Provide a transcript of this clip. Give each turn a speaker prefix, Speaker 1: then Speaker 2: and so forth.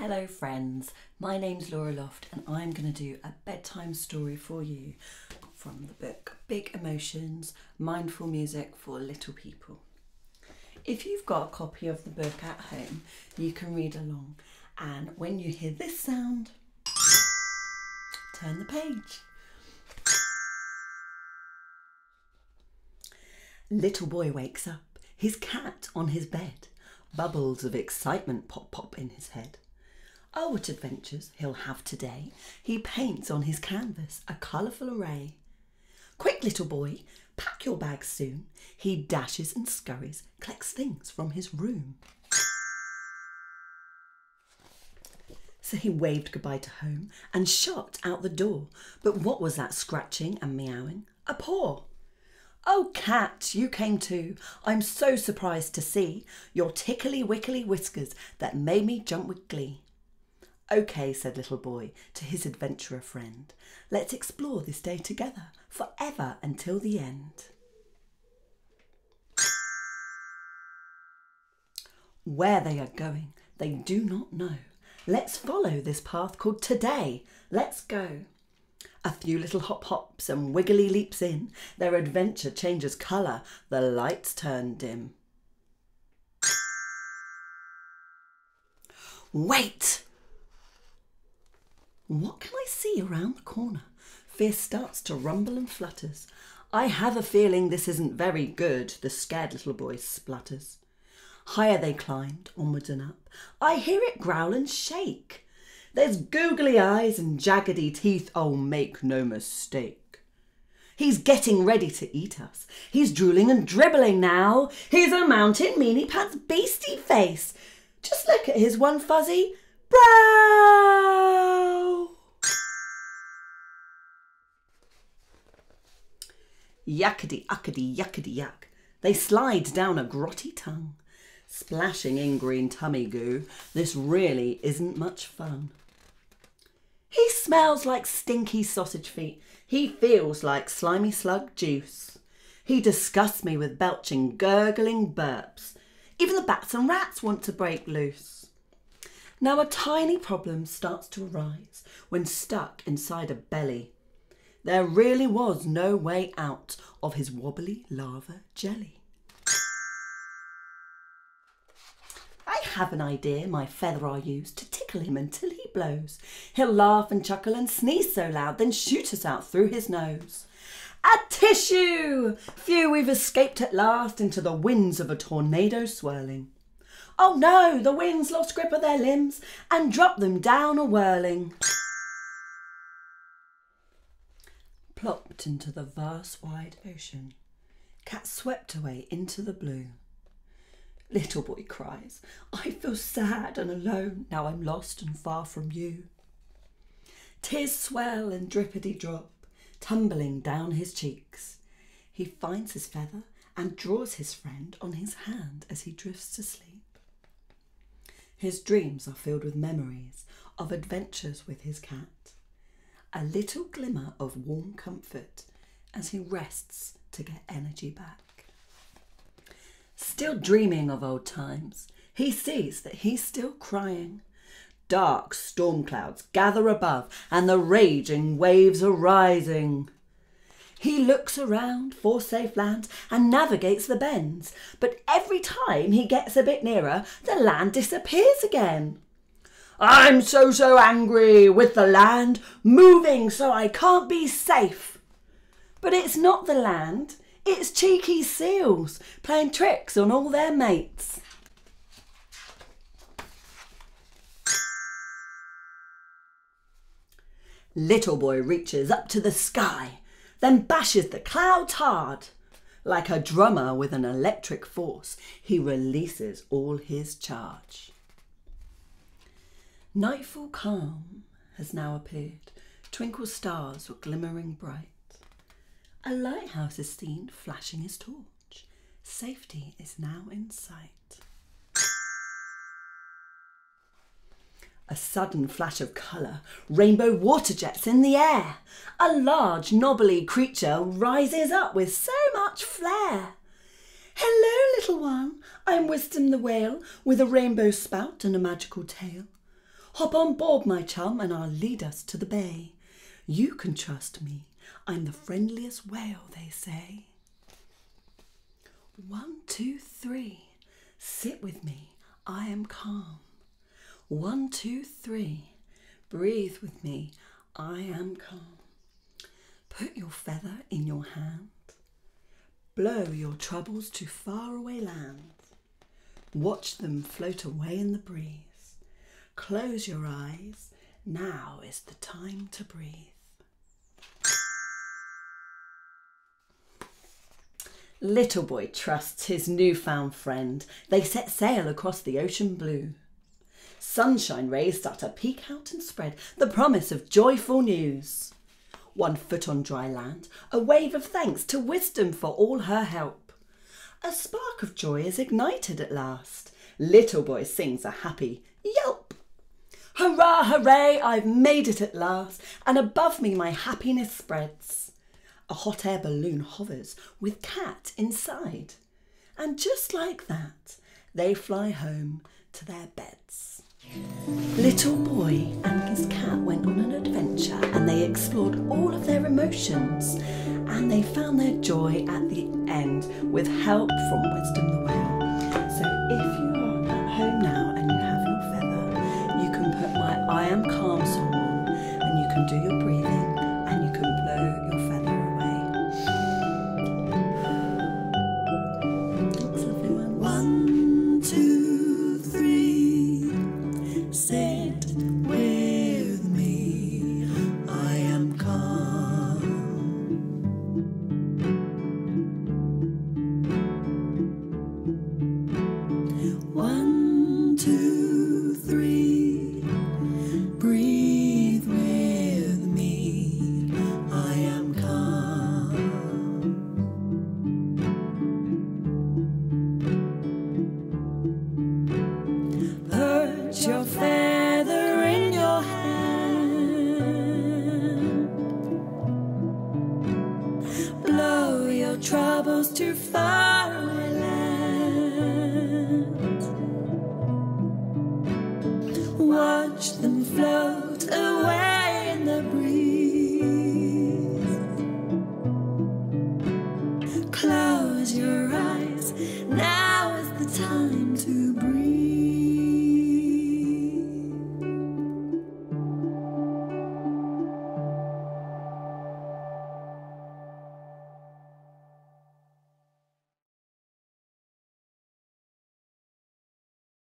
Speaker 1: Hello, friends. My name's Laura Loft, and I'm going to do a bedtime story for you from the book Big Emotions Mindful Music for Little People. If you've got a copy of the book at home, you can read along, and when you hear this sound, turn the page. Little boy wakes up, his cat on his bed. Bubbles of excitement pop pop in his head. Oh, what adventures he'll have today. He paints on his canvas a colourful array. Quick, little boy, pack your bags soon. He dashes and scurries, collects things from his room. So he waved goodbye to home and shot out the door. But what was that scratching and meowing? A paw. Oh, cat, you came too. I'm so surprised to see your tickly wickly whiskers that made me jump with glee. OK, said little boy to his adventurer friend. Let's explore this day together, forever until the end. Where they are going, they do not know. Let's follow this path called today. Let's go. A few little hop hops and wiggly leaps in. Their adventure changes colour. The lights turn dim. Wait! What can I see around the corner? Fear starts to rumble and flutters. I have a feeling this isn't very good, the scared little boy splutters. Higher they climbed, onwards and up. I hear it growl and shake. There's googly eyes and jaggedy teeth, oh, make no mistake. He's getting ready to eat us. He's drooling and dribbling now. He's a mountain meanie pants beastie face. Just look at his one fuzzy brow. Yuckety uckety yuckety yuck. They slide down a grotty tongue, splashing in green tummy goo. This really isn't much fun. He smells like stinky sausage feet. He feels like slimy slug juice. He disgusts me with belching, gurgling burps. Even the bats and rats want to break loose. Now a tiny problem starts to arise when stuck inside a belly. There really was no way out of his wobbly lava jelly. I have an idea my feather I'll use to tickle him until he blows. He'll laugh and chuckle and sneeze so loud, then shoot us out through his nose. A tissue! Phew, we've escaped at last into the winds of a tornado swirling. Oh no, the winds lost grip of their limbs and dropped them down a whirling. Plopped into the vast wide ocean. Cat swept away into the blue. Little boy cries, I feel sad and alone now I'm lost and far from you. Tears swell and drippity drop, tumbling down his cheeks. He finds his feather and draws his friend on his hand as he drifts to sleep. His dreams are filled with memories of adventures with his cat, a little glimmer of warm comfort as he rests to get energy back. Still dreaming of old times, he sees that he's still crying. Dark storm clouds gather above, and the raging waves are rising. He looks around for safe land and navigates the bends, but every time he gets a bit nearer, the land disappears again. I'm so, so angry with the land, moving so I can't be safe. But it's not the land, it's cheeky seals playing tricks on all their mates. Little boy reaches up to the sky, then bashes the clouds hard. Like a drummer with an electric force, he releases all his charge. Nightfall calm has now appeared. Twinkle stars were glimmering bright. A lighthouse is seen flashing his torch. Safety is now in sight. A sudden flash of colour, rainbow water jets in the air. A large, knobbly creature rises up with so much flair. Hello, little one, I'm Wisdom the whale, with a rainbow spout and a magical tail. Hop on board, my chum, and I'll lead us to the bay. You can trust me. I'm the friendliest whale, they say. One, two, three. Sit with me. I am calm. One, two, three. Breathe with me. I am calm. Put your feather in your hand. Blow your troubles to faraway lands. Watch them float away in the breeze. Close your eyes. Now is the time to breathe. Little boy trusts his newfound friend. They set sail across the ocean blue. Sunshine rays start to peek out and spread the promise of joyful news. One foot on dry land, a wave of thanks to wisdom for all her help. A spark of joy is ignited at last. Little boy sings a happy yelp. Hurrah, hooray, I've made it at last, and above me my happiness spreads. A hot air balloon hovers with Cat inside. And just like that, they fly home to their beds. Little Boy and his cat went on an adventure and they explored all of their emotions and they found their joy at the end with help from Wisdom the Whale. Your feather
Speaker 2: in your hand. Blow your troubles to faraway lands. Watch them float